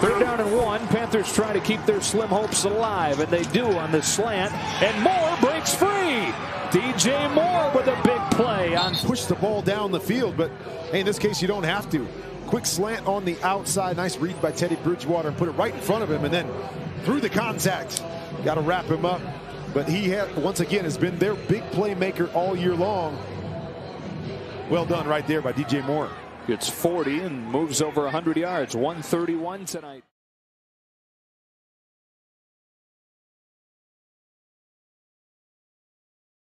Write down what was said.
Third down and one. Panthers trying to keep their slim hopes alive, and they do on the slant. And Moore breaks free. DJ Moore with a big play on push the ball down the field, but hey, in this case, you don't have to. Quick slant on the outside. Nice read by Teddy Bridgewater and put it right in front of him, and then through the contact. Got to wrap him up. But he had, once again has been their big playmaker all year long. Well done right there by DJ Moore. It's 40 and moves over 100 yards. 131 tonight.